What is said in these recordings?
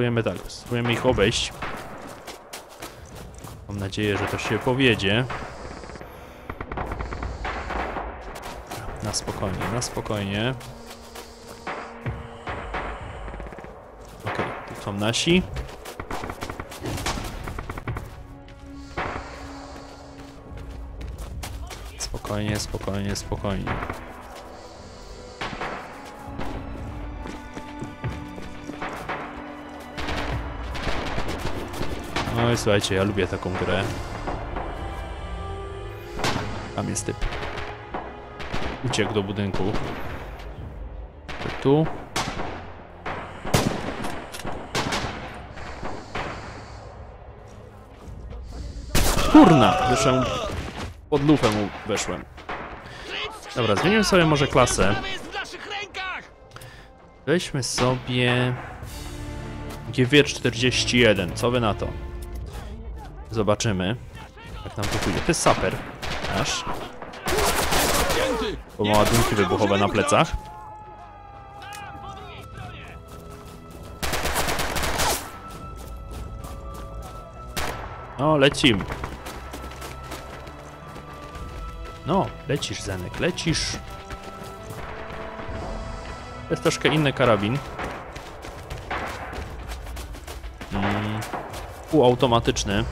Spróbujemy tak, spróbujemy ich obejść. Mam nadzieję, że to się powiedzie. Na spokojnie, na spokojnie. Okej, tu są nasi. Spokojnie, spokojnie, spokojnie. No i słuchajcie, ja lubię taką grę. Tam jest typ. Uciekł do budynku. Tu. Kurna! Wyszłem... Pod lufę mu weszłem. Dobra, zmienimy sobie może klasę. Weźmy sobie... GWR 41, co wy na to? Zobaczymy, jak nam to pójdzie. To jest saper nasz, bo ma ładunki wybuchowe na plecach. No, lecim. No, lecisz, Zenek, lecisz. Jest troszkę inny karabin. Mm, półautomatyczny.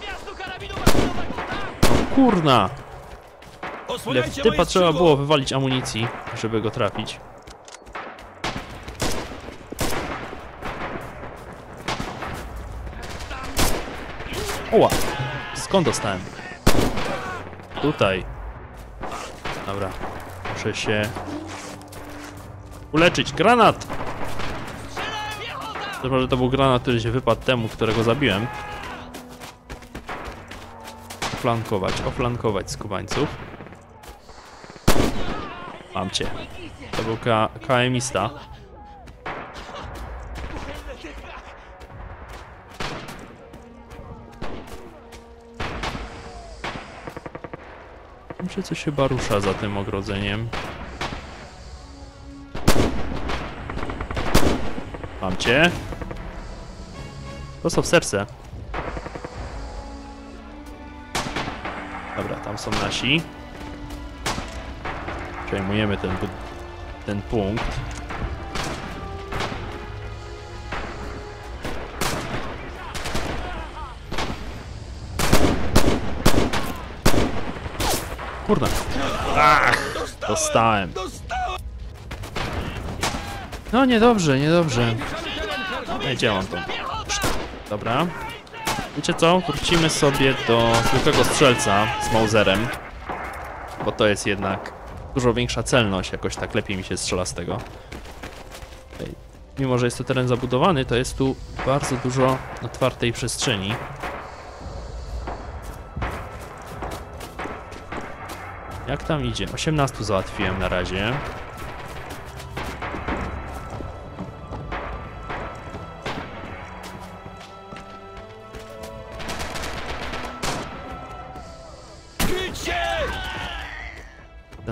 Gniazdo karabinu maszynowego, tak! O kurna! Ile Osłaniajcie typa trzeba było wywalić amunicji, żeby go trafić. Oła! Skąd dostałem? Tutaj. Dobra. Muszę się... Uleczyć. Granat! To może to był granat, który się wypadł temu, którego zabiłem. Oflankować, oflankować skubańców. Mam cię. To był KMista. Się coś chyba rusza za tym ogrodzeniem. Mam cię. W serce. Tam są nasi. Przejmujemy ten, ten punkt. Kurde. Ach, dostałem. No niedobrze, niedobrze. Nie działam to. Dobra. Wiecie co? Wrócimy sobie do zwykłego strzelca z Mauserem. Bo to jest jednak dużo większa celność, jakoś tak lepiej mi się strzela z tego. Mimo, że jest to teren zabudowany, to jest tu bardzo dużo otwartej przestrzeni. Jak tam idzie? 18 załatwiłem na razie.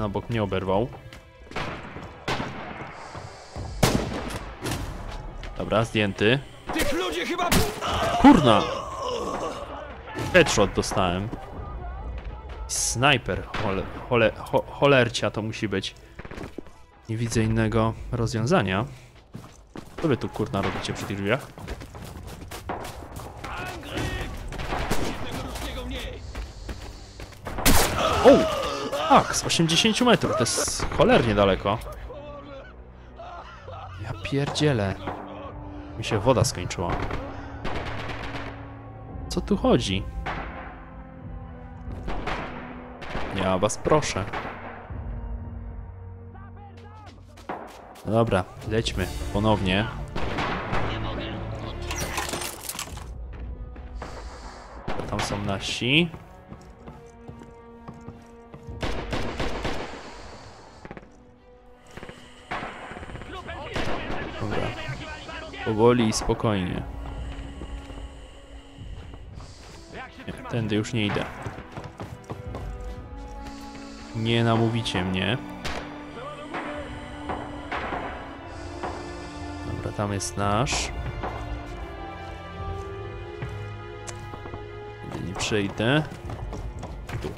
Ten obok mnie oberwał. Dobra, zdjęty. Tych ludzi chyba... Kurna! Headshot dostałem. Sniper. Chole, chole, cho, cholercia to musi być. Nie widzę innego rozwiązania. Co wy tu kurna robicie przy tych drzwiach? O! Tak, z 80 metrów, to jest cholernie daleko. Ja pierdzielę. Mi się woda skończyła. Co tu chodzi? Ja was proszę. Dobra, lećmy ponownie. Tam są nasi. Powoli i spokojnie. Nie, tędy już nie idę. Nie namówicie mnie. Dobra, tam jest nasz. Nie przejdę. Tu.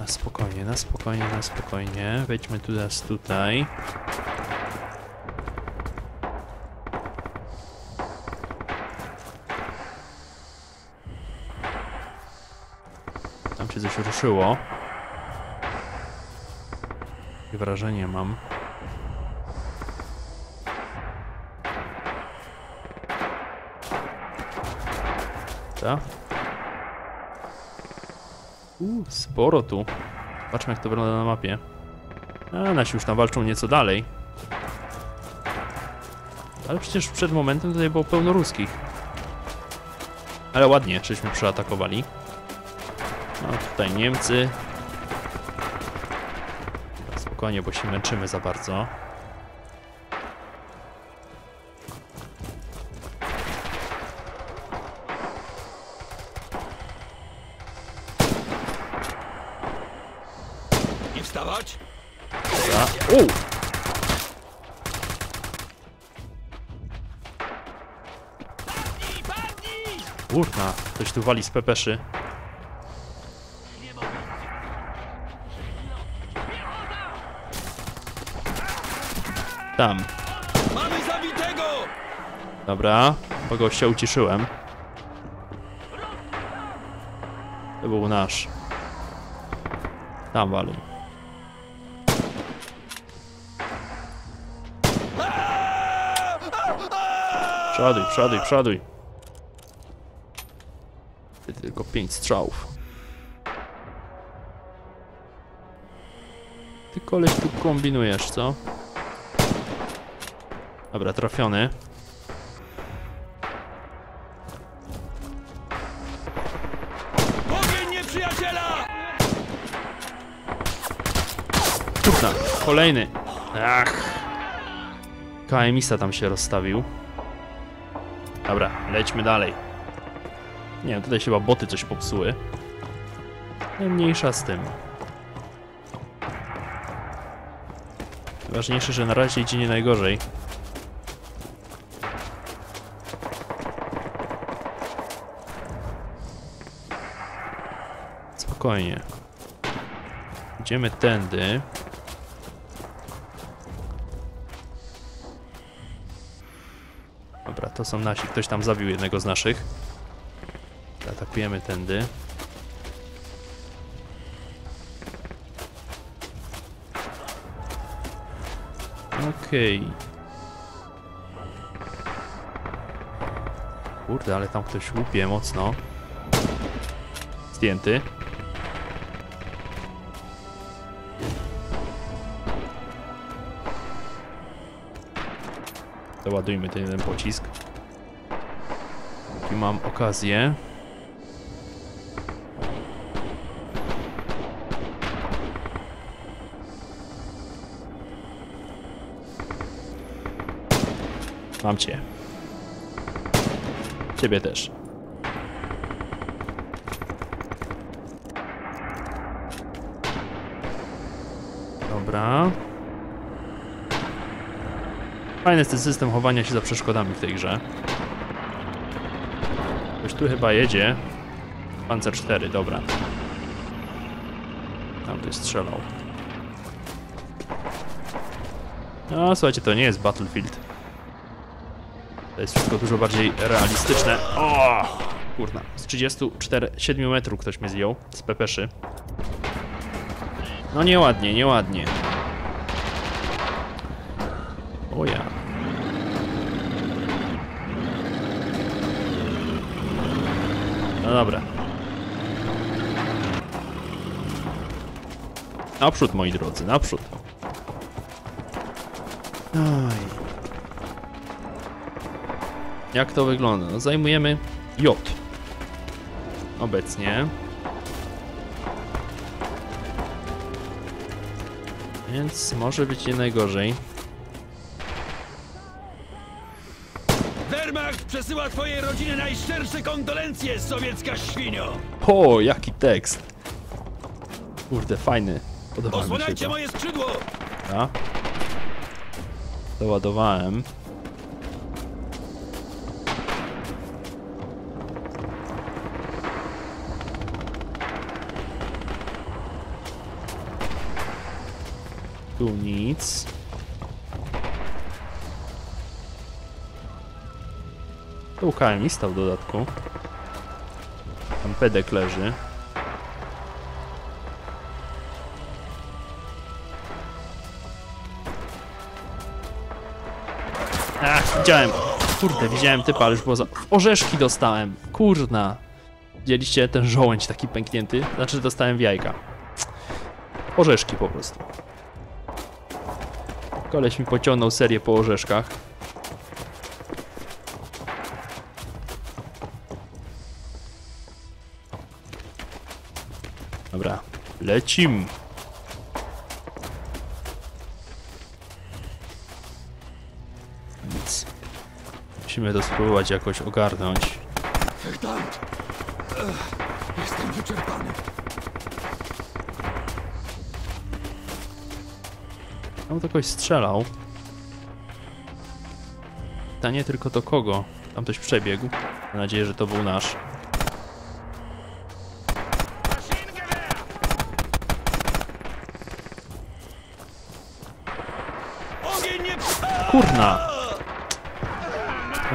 Na spokojnie, na spokojnie, na spokojnie. Wejdźmy tu teraz tutaj. Tam się coś ruszyło. Takie wrażenie mam. Ta? Uuu, sporo tu. Patrzmy jak to wygląda na mapie. A, nasi już tam walczą nieco dalej. Ale przecież przed momentem tutaj było pełno ruskich. Ale ładnie, żeśmy przeatakowali. Tutaj Niemcy. Spokojnie, bo się męczymy za bardzo. Nie wstawać? Dobra. U! Kurna, ktoś tu wali z pepeszy. Tam. Mamy zabitego! Dobra, bo gościa uciszyłem. To był nasz. Tam wali. Przoduj, przoduj, przoduj. Ty tylko pięć strzałów. Ty koleś tu kombinujesz, co? Dobra, trafiony. Ogień nieprzyjaciela! Kurna, kolejny. Ach. KMISA tam się rozstawił. Dobra, lećmy dalej. Nie wiem, tutaj się chyba boty coś popsuły. Ale Mniejsza z tym. Ważniejsze, że na razie idzie nie najgorzej. Spokojnie. Idziemy tędy. Dobra, to są nasi. Ktoś tam zabił jednego z naszych. Atakujemy tędy. Okej. Kurde, ale tam ktoś łupie mocno. Zdjęty. Doładujmy ten jeden pocisk. Tu mam okazję. Mam cię. Ciebie też. Dobra. Fajny jest ten system chowania się za przeszkodami w tej grze. Ktoś tu chyba jedzie. Panzer 4, dobra. Tam ktoś strzelał. No, słuchajcie, to nie jest Battlefield. To jest wszystko dużo bardziej realistyczne. O! Kurna, z 34, 7 metrów ktoś mnie zdjął z pepeszy. No nieładnie, nieładnie. O ja. No dobra. Naprzód, moi drodzy, naprzód. Oj. Jak to wygląda? No, zajmujemy J. Obecnie. Więc może być nie najgorzej. Wehrmacht przesyła twojej rodzinie najszczersze kondolencje, sowiecka świnio! O, jaki tekst. Kurde, fajny. Podoba mi się Osłaniajcie to. moje skrzydło! Dobra. Doładowałem. Tu nic. Tu UKM-ista w dodatku. Tam pedek leży. Widziałem. Kurde, widziałem typa, ale już było za... Orzeszki dostałem. Kurna. Widzieliście ten żołędź taki pęknięty? Znaczy, dostałem w jajka. Orzeszki po prostu. Koleś mi pociągnął serię po orzeszkach. Dobra, lecim. Musimy to spróbować jakoś ogarnąć. Jestem wyczerpany. Tam to kogoś strzelał. Pytanie tylko do kogo? Tam ktoś przebiegł. Mam nadzieję, że to był nasz. Kurna!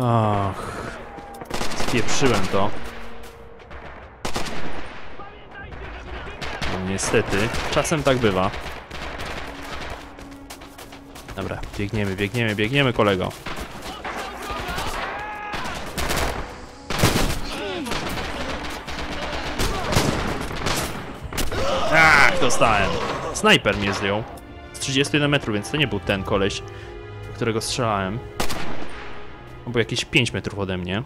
Ach. Spieprzyłem to. No, niestety. Czasem tak bywa. Dobra, biegniemy, biegniemy, biegniemy, kolego. Ach, dostałem. Snajper mnie zdjął. Z 31 metrów, więc to nie był ten koleś, którego strzelałem. On był jakieś 5 metrów ode mnie.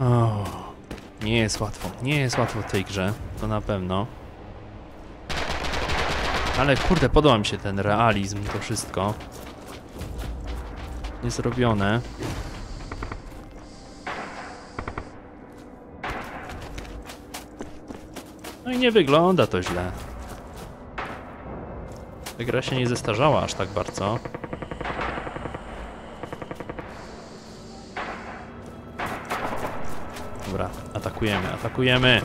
O, nie jest łatwo, nie jest łatwo w tej grze, to na pewno. Ale kurde, podoba mi się ten realizm, to wszystko. Nie zrobione. No i nie wygląda to źle. Ta gra się nie zestarzała aż tak bardzo. Atakujemy, atakujemy.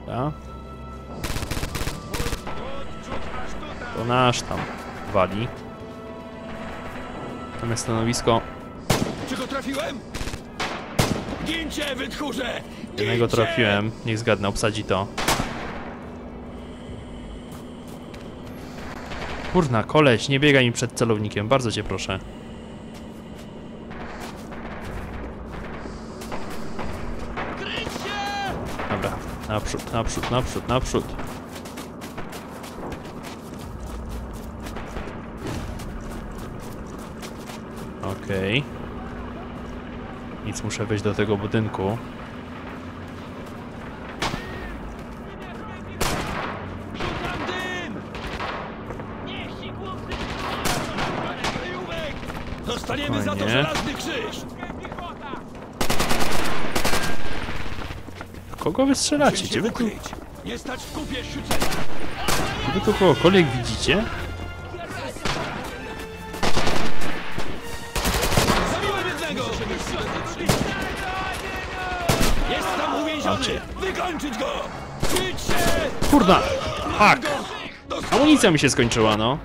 Dobra. To nasz tam wali. Tam jest stanowisko. Czy go trafiłem? Gincie, wytchórze! Jednego trafiłem. Niech zgadnę, obsadzi to. Kurna, koleś, nie biegaj mi przed celownikiem, bardzo cię proszę. Naprzód, naprzód, naprzód, naprzód. Okej. Nic, muszę wejść do tego budynku. Dostaniemy za to żelazny krzyż! Kogo wy strzelacie? Gdzie wy tu. Nie wy tu kogokolwiek widzicie? Zabiłem jednego! Wykończyć go! Kurna! Do Amunicja mi się skończyła, no.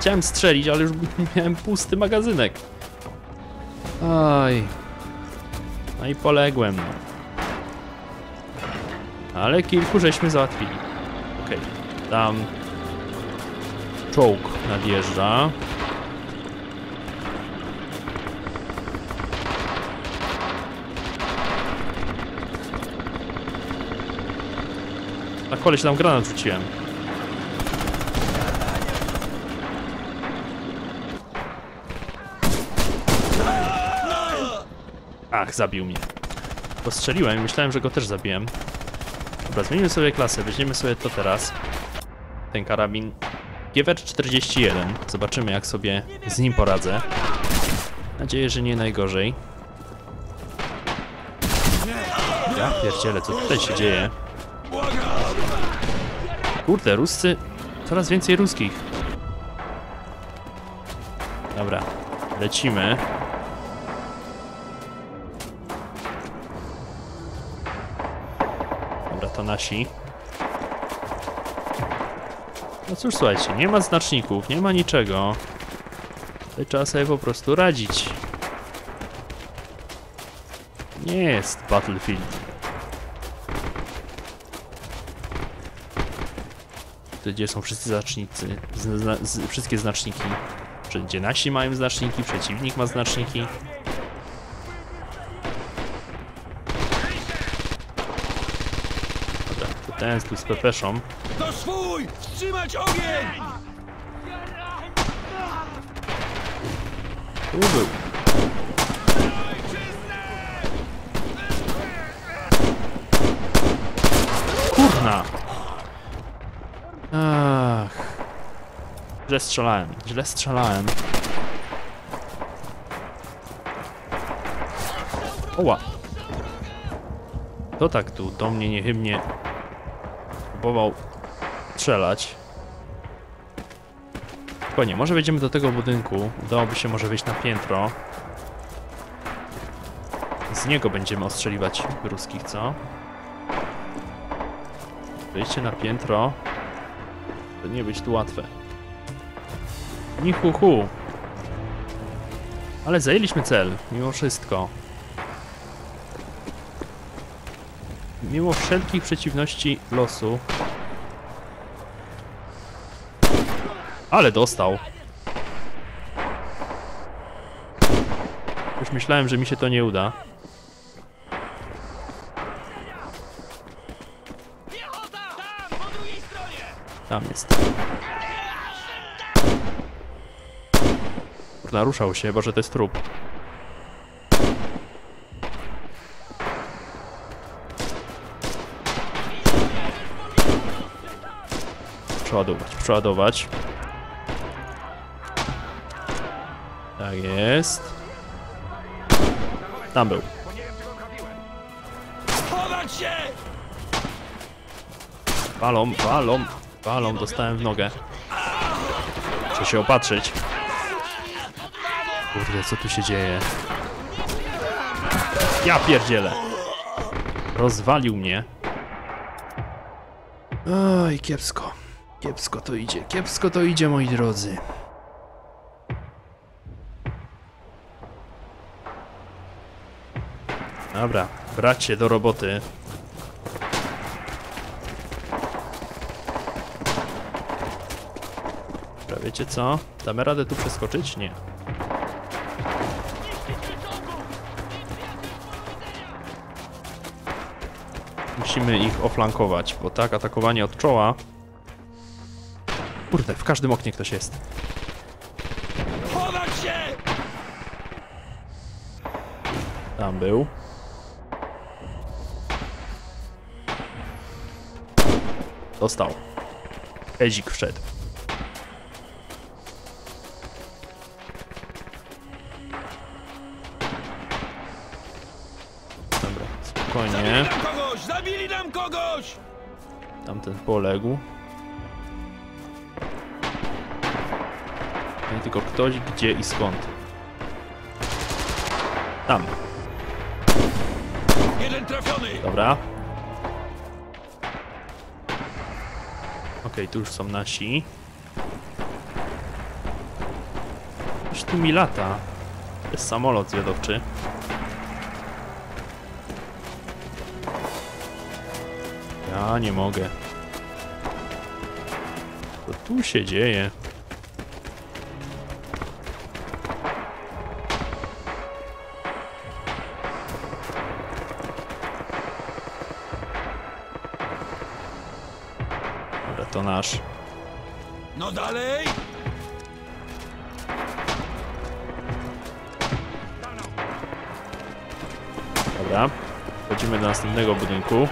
Chciałem strzelić, ale już miałem pusty magazynek. Oj. No i poległem, no. Ale kilku żeśmy załatwili. Okej, tam czołg nadjeżdża. A koleś tam granat rzuciłem. Zabił mnie. Postrzeliłem i myślałem, że go też zabiłem. Dobra, zmienimy sobie klasę, weźmiemy sobie to teraz. Ten karabin. Giewecz 41. Zobaczymy jak sobie z nim poradzę. Nadzieję, że nie najgorzej. Ja pierdzielę, co tutaj się dzieje? Kurde, Ruscy... Coraz więcej ruskich. Dobra, lecimy. Nasi. No cóż, słuchajcie, nie ma znaczników, nie ma niczego. Tutaj trzeba sobie po prostu radzić. Nie jest Battlefield. Tu, Gdzie są wszyscy znacznicy, zna, z, wszystkie znaczniki. Gdzie nasi mają znaczniki, przeciwnik ma znaczniki. Dobra, to ten tu z pepeszą. To swój! Wstrzymać ogień! Tu był. Kurna! Ach. Źle strzelałem, źle strzelałem. Oła! To tak tu do mnie niechybnie próbował strzelać. Spokojnie, może wejdziemy do tego budynku. Udałoby się może wejść na piętro. Z niego będziemy ostrzeliwać ruskich, co? Wejście na piętro. To nie być tu łatwe. Ni hu hu. Ale zajęliśmy cel, mimo wszystko. Mimo wszelkich przeciwności losu. Ale dostał. Już myślałem, że mi się to nie uda. Tam jest. Naruszał się, chyba że to jest trup. Przeładować, przeładować. Tak jest. Tam był. Balą, balą, balą, dostałem w nogę. Muszę się opatrzyć. Kurde, co tu się dzieje? Ja pierdzielę. Rozwalił mnie. Oj, kiepsko. Kiepsko to idzie, kiepsko to idzie, moi drodzy. Dobra, bracie, do roboty. Dobra, wiecie co? Damy radę tu przeskoczyć? Nie. Musimy ich oflankować, bo tak atakowanie od czoła... Kurde, w każdym oknie ktoś jest. Chować się! Tam był. Dostał. Ezik wszedł. Dobra, spokojnie. Zabili nam kogoś! Zabili nam kogoś! Tamten poległ. Ktoś, gdzie i skąd. Tam, Jeden trafiony! dobra. Okej, tu już są nasi. Już tu mi lata. To jest samolot zwiadowczy. Ja nie mogę. Co tu się dzieje? To nasz. No dalej! Dobra. Wchodzimy do następnego budynku.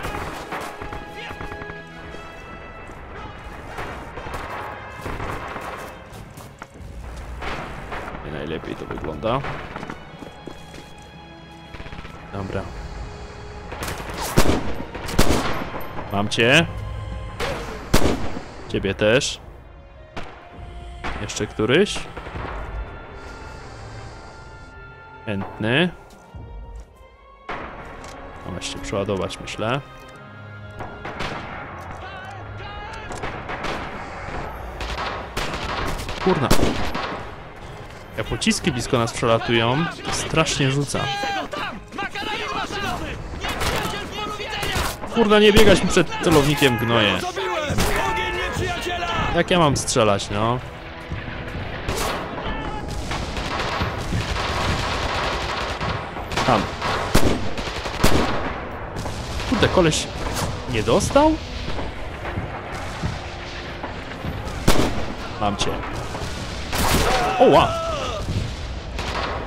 Nie najlepiej to wygląda. Dobra. Mam cię. Ciebie też. Jeszcze któryś? Chętny. No właśnie, przeładować myślę. Kurna. Jak pociski blisko nas przelatują, to strasznie rzuca. Kurna, nie biegać mi przed celownikiem gnoje. Jak ja mam strzelać, no? Tam. Kurde, koleś nie dostał? Mam cię. Oła!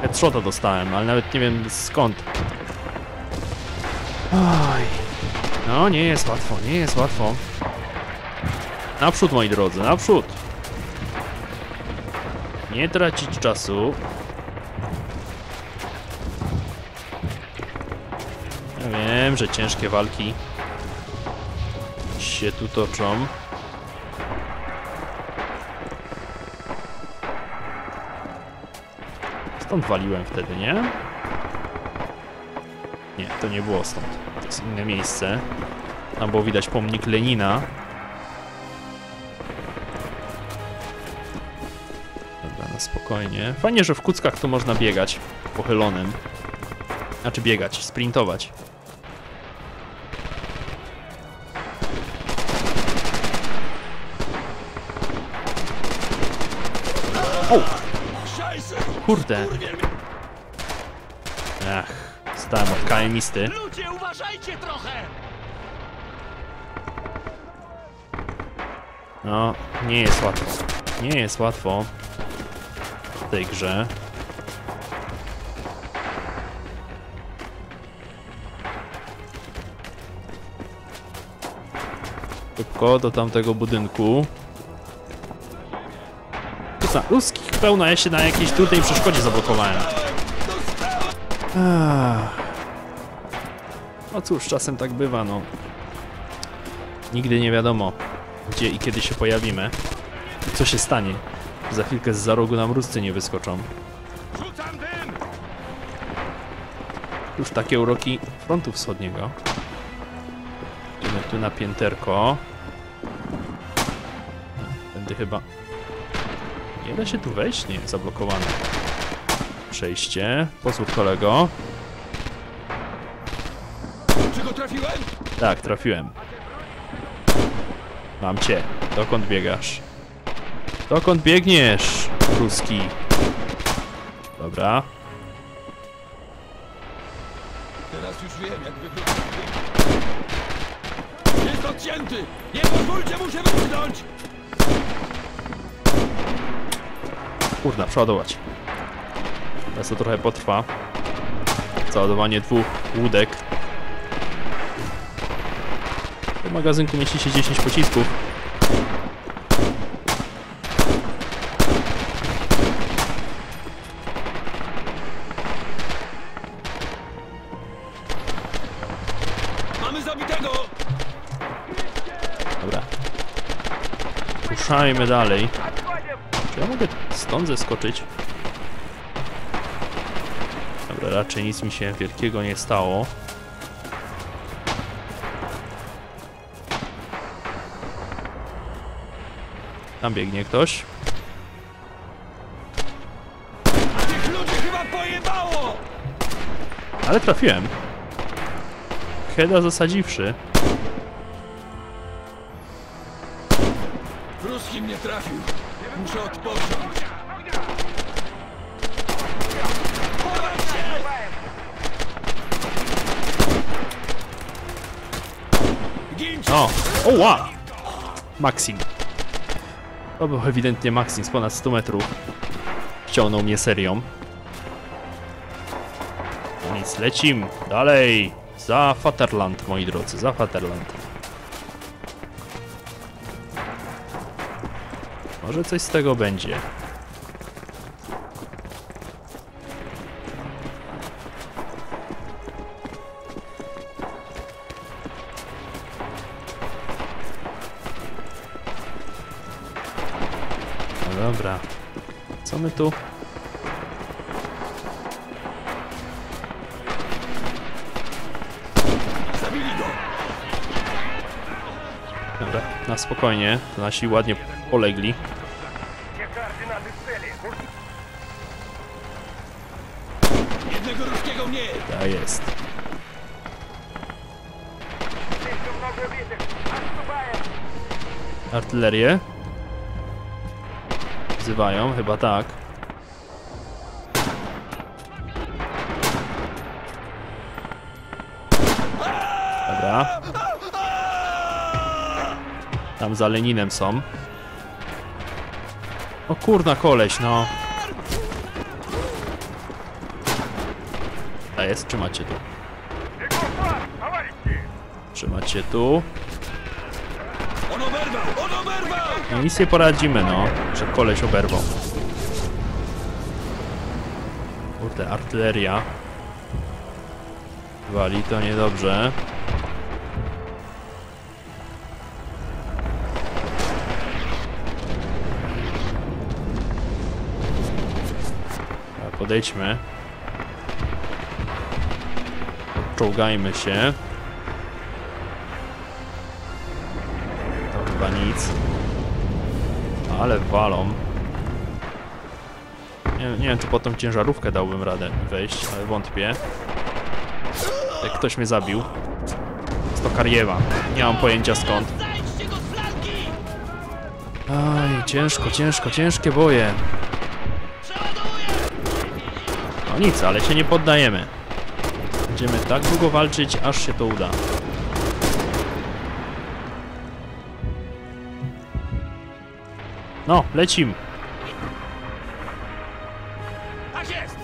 Headshota dostałem, ale nawet nie wiem skąd. Oj. No, nie jest łatwo, nie jest łatwo. Naprzód, moi drodzy, naprzód. Nie tracić czasu. Ja wiem, że ciężkie walki się tu toczą. Stąd waliłem wtedy, nie? Nie, to nie było stąd. To jest inne miejsce. Tam było widać pomnik Lenina. Spokojnie. Fajnie, że w kuckach tu można biegać pochylonym. Znaczy biegać, sprintować. O! Kurde! Ach, stałem od KM-isty. Ludzie, uważajcie trochę! No, nie jest łatwo. Nie jest łatwo tej grze. Szybko do tamtego budynku. Kurwa, Ruskich pełno, ja się na jakiejś trudnej przeszkodzie zablokowałem. No cóż, czasem tak bywa, no. Nigdy nie wiadomo, gdzie i kiedy się pojawimy. Co się stanie? Za chwilkę z za rogu nam Ruscy nie wyskoczą. Już takie uroki frontu wschodniego. Idziemy tu na pięterko. Będę chyba... Nie da się tu wejść? Nie, zablokowane. Przejście. Pozwól kolego. Czy go trafiłem? Tak, trafiłem. Mam cię. Dokąd biegasz? Dokąd biegniesz, Ruski? Dobra. Teraz już wiem, jak wygląda. Jest odcięty! Nie pozwólcie mu się wymknąć! Kurna, przeładować. Teraz to trochę potrwa. Załadowanie dwóch łódek. W magazynku mieści się 10 pocisków. Ruszajmy dalej. Ja mogę stąd zeskoczyć? Dobra, raczej nic mi się wielkiego nie stało. Tam biegnie ktoś. Ale trafiłem. Heda zasadziwszy. Ruski mnie trafił. Muszę odpocząć. O! Oła! Maxim. To był ewidentnie Maxim z ponad 100 metrów. Wciągnął mnie serią. No nic, lecim. Dalej. Za Vaterland, moi drodzy, za Vaterland. Może coś z tego będzie. No dobra. Co my tu? Dobra, na spokojnie. Nasi ładnie polegli. Jednego ruskiego mniej! Ta jest. Artylerię? Wzywają, chyba tak. Dobra. Tam za Leninem są. O kurna koleś, no. Jest, tu. Trzymacie tu. Oberwał! On oberwał! No nic nie poradzimy, no, że koleś oberwał. Kurde, artyleria. Wali to niedobrze. Podejdźmy. Czołgajmy się. To chyba nic. Ale walą. Nie, nie wiem, czy po tą ciężarówkę dałbym radę wejść, ale wątpię. Jak ktoś mnie zabił. Jest to Kariewa. Nie mam pojęcia skąd. Aj, ciężko, ciężko, ciężkie boje. No nic, ale się nie poddajemy. Będziemy tak długo walczyć, aż się to uda. No, lecim. Tak jest!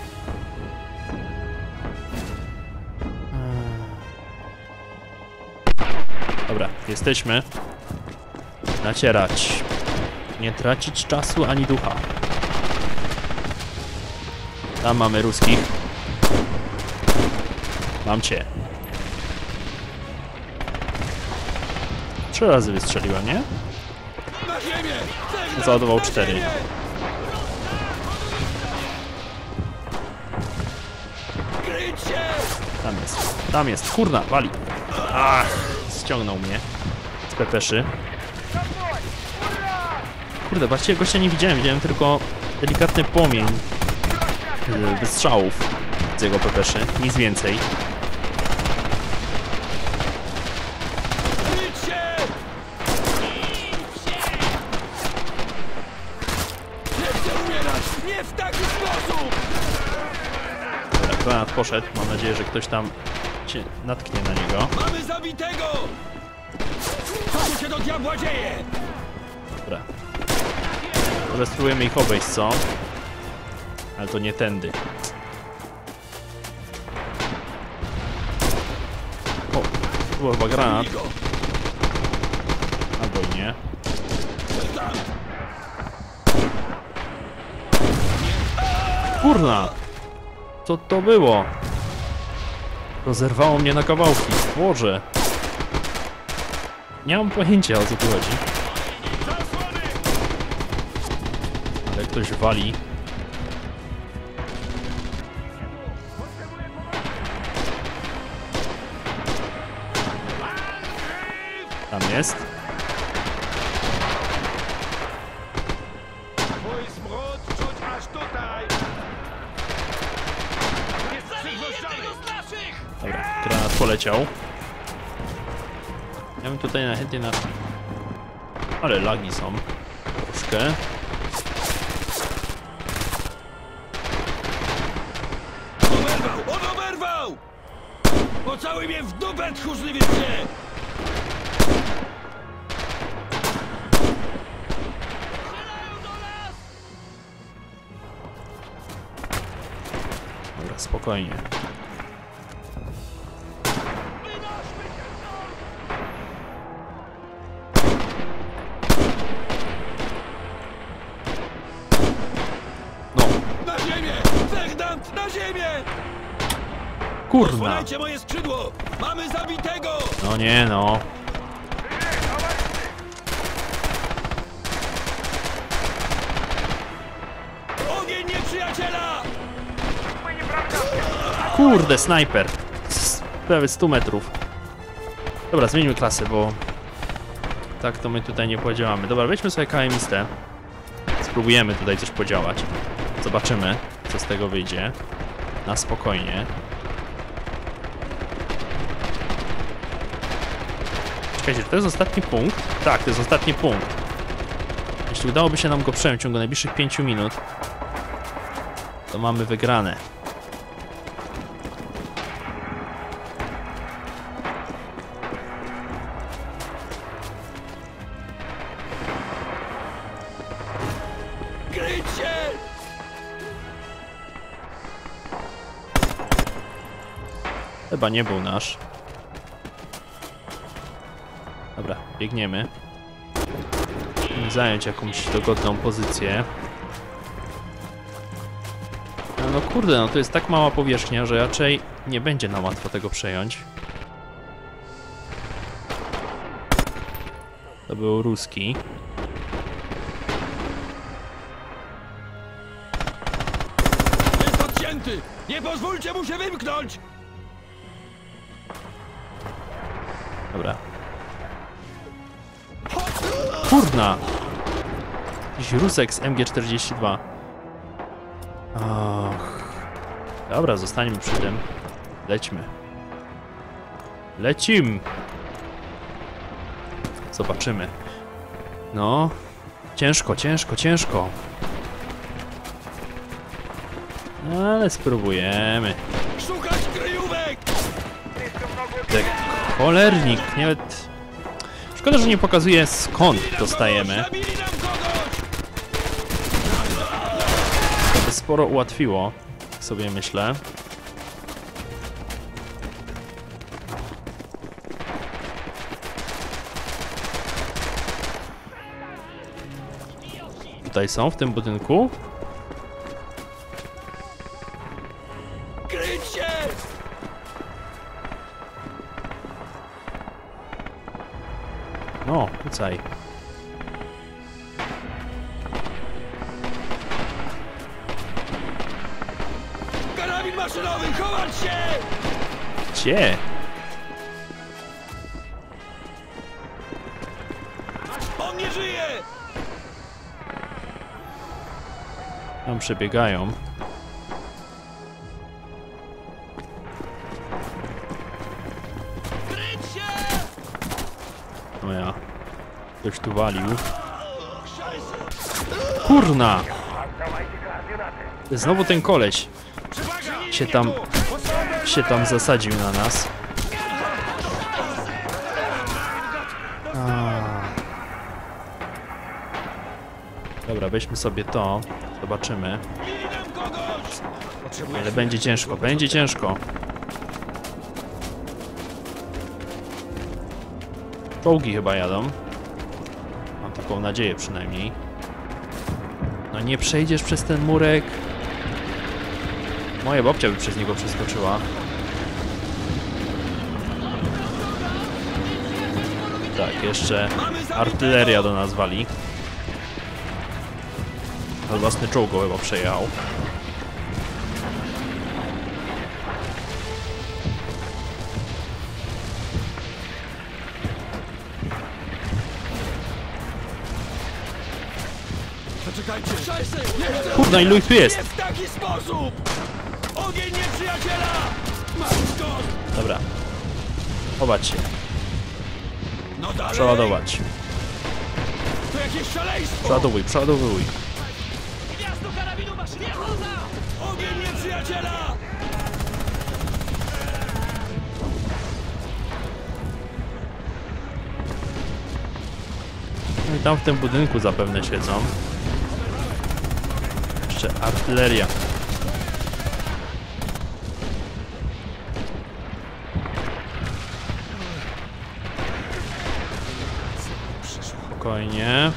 Dobra, jesteśmy. Nacierać. Nie tracić czasu ani ducha. Tam mamy ruskich. Mam cię. Trzy razy wystrzeliłem, nie? Załadował cztery. Tam jest. Tam jest. Kurna, wali. Ach, ściągnął mnie. Z pepeszy. Kurde, właściwie gościa nie widziałem. Widziałem tylko delikatny płomień y, wystrzałów z jego pepeszy. Nic więcej. Kryć się! Nie chcę umierać! Nie w taki sposób! Dobra, granat poszedł. Mam nadzieję, że ktoś tam się natknie na niego. Mamy zabitego! Co tu się do diabła dzieje? Dobra. Może spróbujemy ich obejść, co? Ale to nie tędy. O, to był chyba granat. Albo i nie. Kurna! Co to było? Rozerwało mnie na kawałki. Boże. Nie mam pojęcia o co tu chodzi. Ale ktoś wali. Tam jest. Poleciał. Ja bym tutaj na chętnie na... Ale lagi są. Troszkę. Oberwał! On oberwał! Pocałuj mnie w dupę, tchórzliwie! Nas! Dobra, spokojnie. Trzymajcie moje skrzydło! Mamy zabitego! No nie no. Ogień nieprzyjaciela! Kurde, snajper. Prawie 100 metrów. Dobra, zmieńmy klasę, bo... Tak to my tutaj nie podziałamy. Dobra, weźmy sobie KMST. Spróbujemy tutaj coś podziałać. Zobaczymy, co z tego wyjdzie. Na spokojnie. Czekajcie, to jest ostatni punkt? Tak, to jest ostatni punkt. Jeśli udałoby się nam go przejąć w ciągu najbliższych 5 minut, to mamy wygrane. Chyba nie był nasz. Biegniemy. Zająć jakąś dogodną pozycję. No, no kurde, no to jest tak mała powierzchnia, że raczej nie będzie nam łatwo tego przejąć. To był ruski. Jest odcięty! Nie pozwólcie mu się wymknąć! Dobra. Kurna! Jakiś rusek z MG42. Och. Dobra, zostańmy przy tym. Lećmy. Lecim! Zobaczymy. No. Ciężko, ciężko, ciężko. Ale spróbujemy. Szukać kryjówek! Cholernik, nawet... Szkoda, że nie pokazuje skąd dostajemy. To by sporo ułatwiło, sobie myślę. Tutaj są, w tym budynku. Tutaj. Karabin maszynowy, chować się! Gdzie? On nie żyje! Tam przebiegają. Ktoś tu walił. Kurna! Znowu ten koleś się tam, się tam zasadził na nas. A. Dobra, weźmy sobie to. Zobaczymy. Ale będzie ciężko, będzie ciężko. Czołgi chyba jadą. Mam taką nadzieję przynajmniej. No nie przejdziesz przez ten murek. Moja babcia by przez niego przeskoczyła. Tak, jeszcze artyleria do nas wali. Ale własny czołg chyba przejechał. Kurna, ilu ich tu jest? Nie w taki sposób! Ogień nieprzyjaciela! Dobra. Chować się, No dalej! przeładować. To jakieś szaleństwo! Przeładowuj, przeładowuj. Karabinu masz! Ogień nieprzyjaciela! No i tam w tym budynku zapewne siedzą. Jeszcze artyleria. Spokojnie.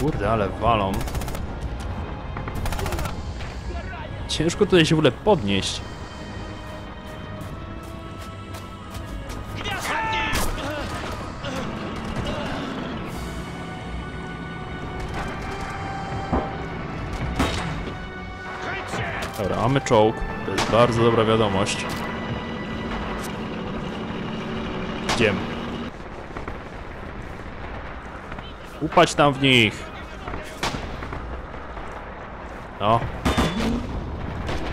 Kurde, ale walą. Ciężko tutaj się w ogóle podnieść. Mamy czołg. To jest bardzo dobra wiadomość. Idziemy. Upać tam w nich. No.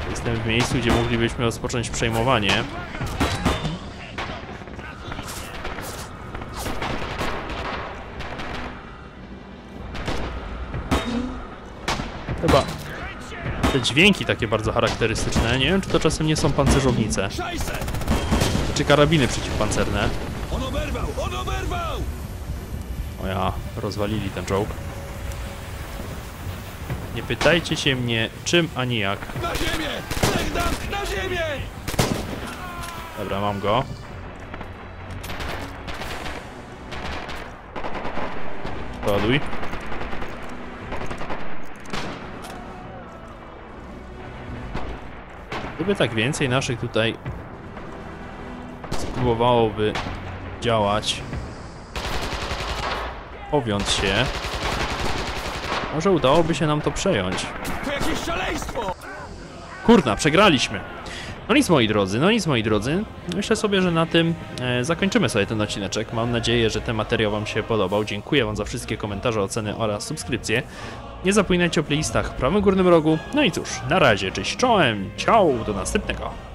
Jestem w miejscu, gdzie moglibyśmy rozpocząć przejmowanie. Chyba te dźwięki takie bardzo charakterystyczne. Nie wiem, czy to czasem nie są pancerzownice, czy karabiny przeciwpancerne. On oberwał! On oberwał! O ja, rozwalili ten czołg. Nie pytajcie się mnie czym ani jak. Na ziemię! Legdam! Na ziemię! Dobra, mam go. Ładuj. Gdyby tak więcej naszych tutaj spróbowałoby działać, powiąc się, może udałoby się nam to przejąć. To jakieś szaleństwo! Kurna, przegraliśmy. No nic moi drodzy, no nic moi drodzy. Myślę sobie, że na tym e, zakończymy sobie ten odcineczek. Mam nadzieję, że ten materiał Wam się podobał. Dziękuję Wam za wszystkie komentarze, oceny oraz subskrypcje. Nie zapominajcie o playlistach w prawym górnym rogu. No i cóż, na razie, cześć czołem, ciao, do następnego.